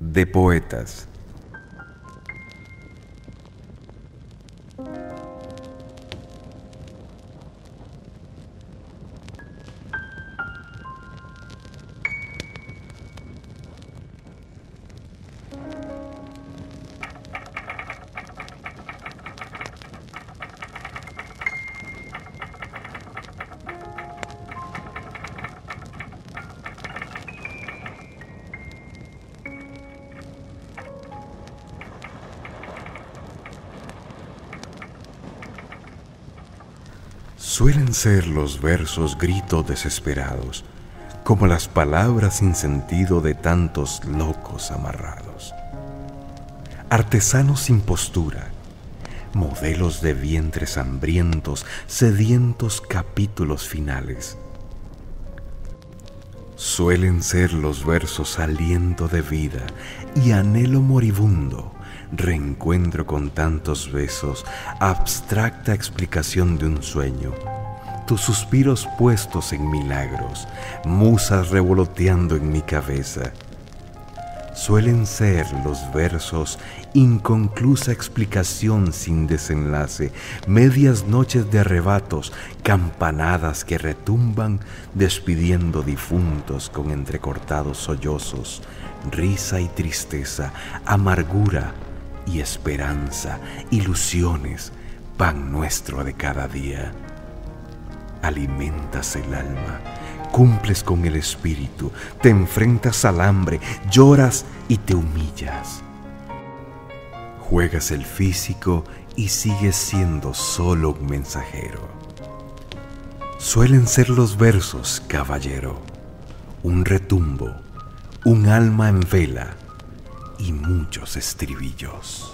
de poetas. Suelen ser los versos gritos desesperados, como las palabras sin sentido de tantos locos amarrados. Artesanos sin postura, modelos de vientres hambrientos, sedientos capítulos finales. Suelen ser los versos aliento de vida y anhelo moribundo reencuentro con tantos besos, abstracta explicación de un sueño, tus suspiros puestos en milagros, musas revoloteando en mi cabeza. Suelen ser los versos inconclusa explicación sin desenlace, medias noches de arrebatos, campanadas que retumban despidiendo difuntos con entrecortados sollozos, risa y tristeza, amargura, y esperanza, ilusiones, pan nuestro de cada día. Alimentas el alma, cumples con el espíritu, te enfrentas al hambre, lloras y te humillas. Juegas el físico y sigues siendo solo un mensajero. Suelen ser los versos, caballero, un retumbo, un alma en vela, y muchos estribillos.